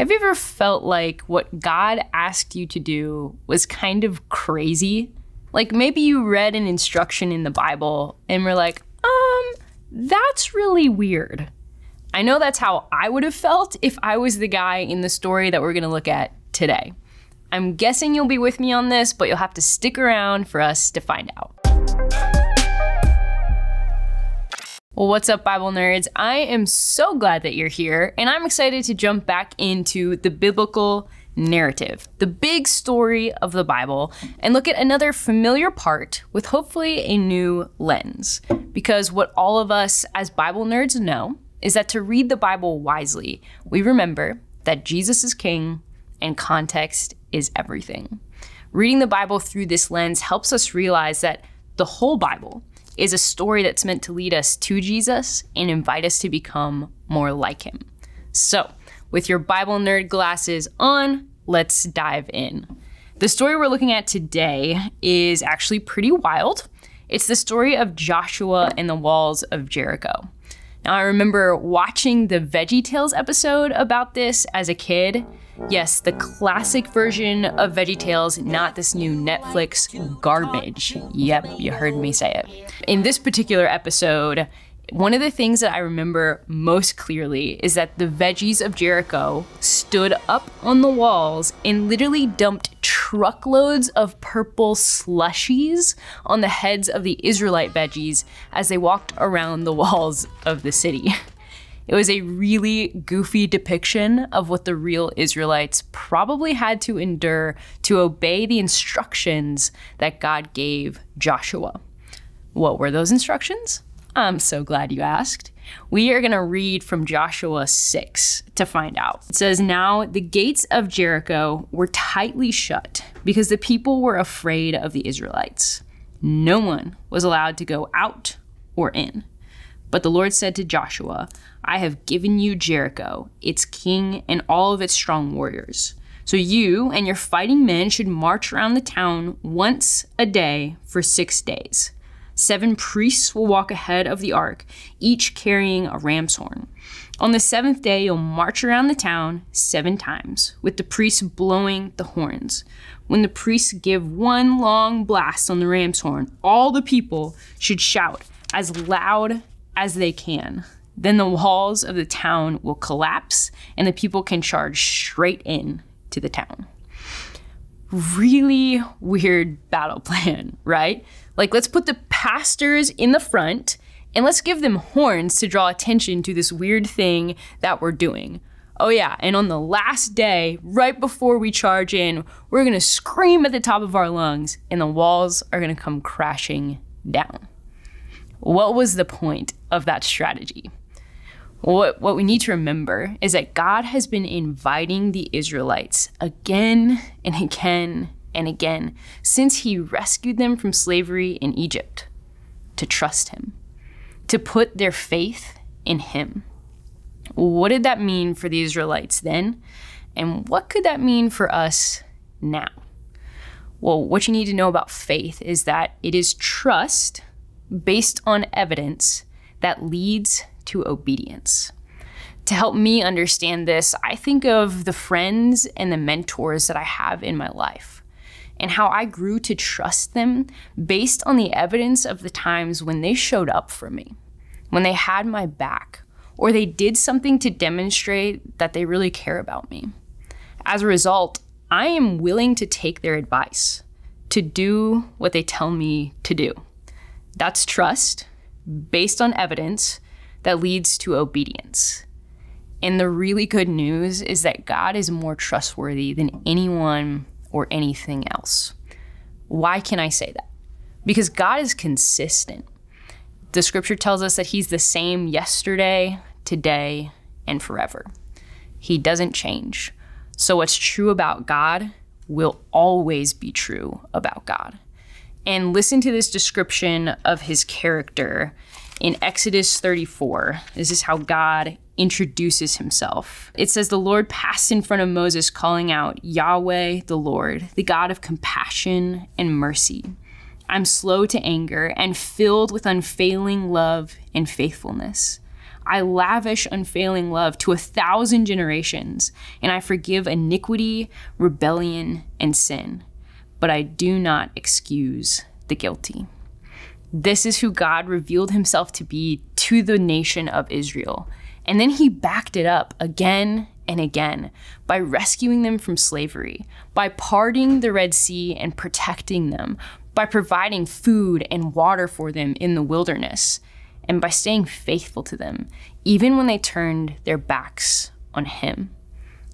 Have you ever felt like what God asked you to do was kind of crazy? Like maybe you read an instruction in the Bible and were like, um, that's really weird. I know that's how I would have felt if I was the guy in the story that we're going to look at today. I'm guessing you'll be with me on this, but you'll have to stick around for us to find out. Well, what's up, Bible nerds? I am so glad that you're here, and I'm excited to jump back into the biblical narrative, the big story of the Bible, and look at another familiar part with hopefully a new lens. Because what all of us as Bible nerds know is that to read the Bible wisely, we remember that Jesus is king and context is everything. Reading the Bible through this lens helps us realize that the whole Bible is a story that's meant to lead us to Jesus and invite us to become more like him. So, with your Bible nerd glasses on, let's dive in. The story we're looking at today is actually pretty wild. It's the story of Joshua and the walls of Jericho. Now, I remember watching the Veggie Tales episode about this as a kid. Yes, the classic version of Veggie Tales, not this new Netflix garbage. Yep, you heard me say it. In this particular episode, one of the things that I remember most clearly is that the veggies of Jericho stood up on the walls and literally dumped truckloads of purple slushies on the heads of the Israelite veggies as they walked around the walls of the city. It was a really goofy depiction of what the real Israelites probably had to endure to obey the instructions that God gave Joshua. What were those instructions? I'm so glad you asked. We are going to read from Joshua 6 to find out. It says, Now the gates of Jericho were tightly shut because the people were afraid of the Israelites. No one was allowed to go out or in. But the Lord said to Joshua, I have given you Jericho, its king, and all of its strong warriors. So you and your fighting men should march around the town once a day for six days. Seven priests will walk ahead of the ark, each carrying a ram's horn. On the seventh day, you'll march around the town seven times, with the priests blowing the horns. When the priests give one long blast on the ram's horn, all the people should shout as loud as they can. Then the walls of the town will collapse and the people can charge straight in to the town. Really weird battle plan, right? Like, let's put the pastors in the front and let's give them horns to draw attention to this weird thing that we're doing. Oh, yeah, and on the last day, right before we charge in, we're gonna scream at the top of our lungs and the walls are gonna come crashing down. What was the point of that strategy? What, what we need to remember is that God has been inviting the Israelites again and again and again since he rescued them from slavery in Egypt to trust him, to put their faith in him. What did that mean for the Israelites then? And what could that mean for us now? Well, what you need to know about faith is that it is trust based on evidence that leads to obedience. To help me understand this, I think of the friends and the mentors that I have in my life and how I grew to trust them based on the evidence of the times when they showed up for me, when they had my back, or they did something to demonstrate that they really care about me. As a result, I am willing to take their advice, to do what they tell me to do. That's trust based on evidence that leads to obedience. And the really good news is that God is more trustworthy than anyone or anything else. Why can I say that? Because God is consistent. The scripture tells us that He's the same yesterday, today, and forever. He doesn't change. So, what's true about God will always be true about God. And listen to this description of His character in Exodus 34. This is how God introduces himself. It says, The Lord passed in front of Moses, calling out, Yahweh, the Lord, the God of compassion and mercy. I'm slow to anger and filled with unfailing love and faithfulness. I lavish unfailing love to a thousand generations, and I forgive iniquity, rebellion, and sin. But I do not excuse the guilty. This is who God revealed himself to be to the nation of Israel. And then he backed it up again and again by rescuing them from slavery, by parting the Red Sea and protecting them, by providing food and water for them in the wilderness, and by staying faithful to them, even when they turned their backs on him.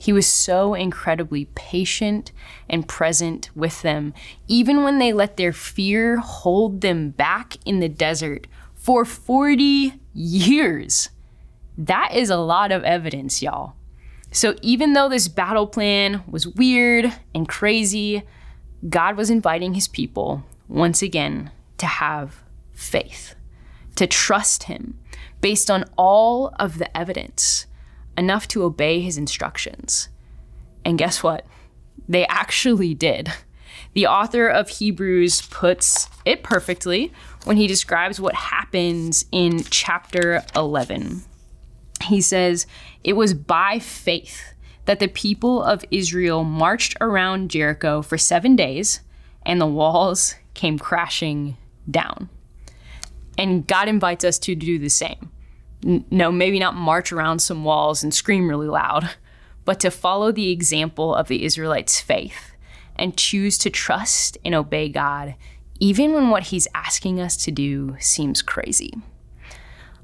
He was so incredibly patient and present with them, even when they let their fear hold them back in the desert for 40 years. That is a lot of evidence, y'all. So, even though this battle plan was weird and crazy, God was inviting his people once again to have faith, to trust him based on all of the evidence enough to obey his instructions. And guess what? They actually did. The author of Hebrews puts it perfectly when he describes what happens in chapter 11. He says, It was by faith that the people of Israel marched around Jericho for seven days, and the walls came crashing down. And God invites us to do the same no, maybe not march around some walls and scream really loud, but to follow the example of the Israelites' faith and choose to trust and obey God, even when what He's asking us to do seems crazy.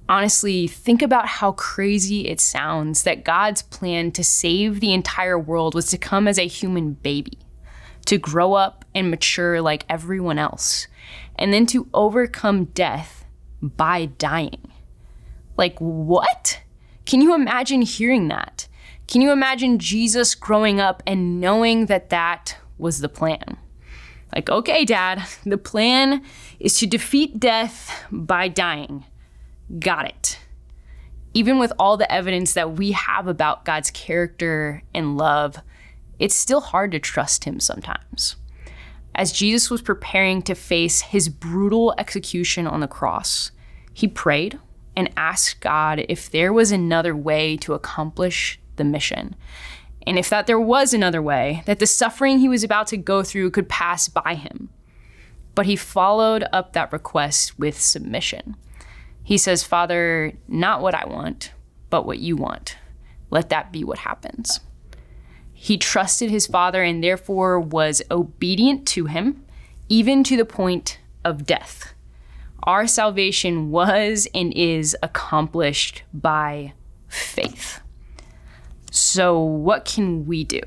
Honestly, think about how crazy it sounds that God's plan to save the entire world was to come as a human baby, to grow up and mature like everyone else, and then to overcome death by dying. Like, what? Can you imagine hearing that? Can you imagine Jesus growing up and knowing that that was the plan? Like, okay, dad, the plan is to defeat death by dying. Got it. Even with all the evidence that we have about God's character and love, it's still hard to trust him sometimes. As Jesus was preparing to face his brutal execution on the cross, he prayed and asked God if there was another way to accomplish the mission. And if that there was another way, that the suffering he was about to go through could pass by him. But he followed up that request with submission. He says, Father, not what I want, but what you want. Let that be what happens. He trusted his father and therefore was obedient to him, even to the point of death our salvation was and is accomplished by faith. So, what can we do?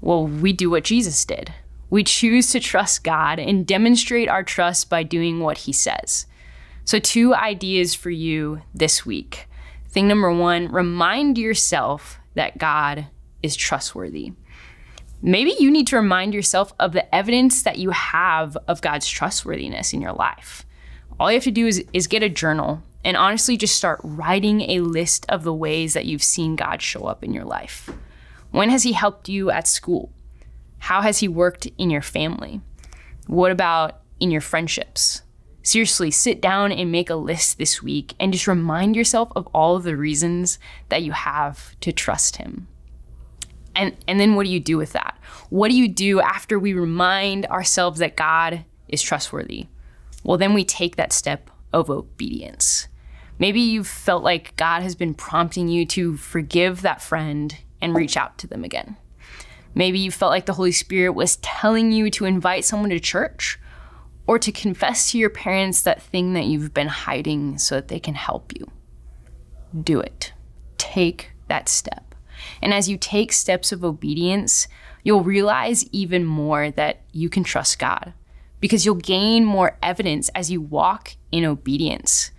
Well, we do what Jesus did. We choose to trust God and demonstrate our trust by doing what He says. So, two ideas for you this week. Thing number one remind yourself that God is trustworthy. Maybe you need to remind yourself of the evidence that you have of God's trustworthiness in your life all you have to do is, is get a journal and honestly just start writing a list of the ways that you've seen God show up in your life. When has He helped you at school? How has He worked in your family? What about in your friendships? Seriously, sit down and make a list this week and just remind yourself of all of the reasons that you have to trust Him. And, and then what do you do with that? What do you do after we remind ourselves that God is trustworthy? Well, then we take that step of obedience. Maybe you've felt like God has been prompting you to forgive that friend and reach out to them again. Maybe you felt like the Holy Spirit was telling you to invite someone to church or to confess to your parents that thing that you've been hiding so that they can help you. Do it. Take that step. And as you take steps of obedience, you'll realize even more that you can trust God because you'll gain more evidence as you walk in obedience,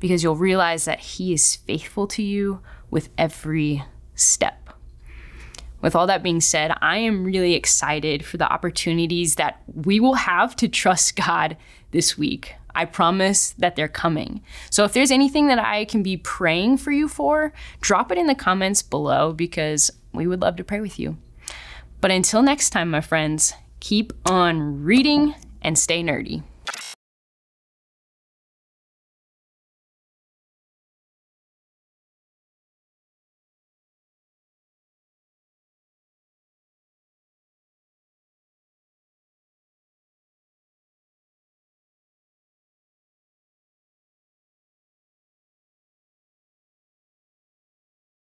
because you'll realize that He is faithful to you with every step. With all that being said, I am really excited for the opportunities that we will have to trust God this week. I promise that they're coming. So if there's anything that I can be praying for you for, drop it in the comments below because we would love to pray with you. But until next time, my friends, keep on reading and stay nerdy.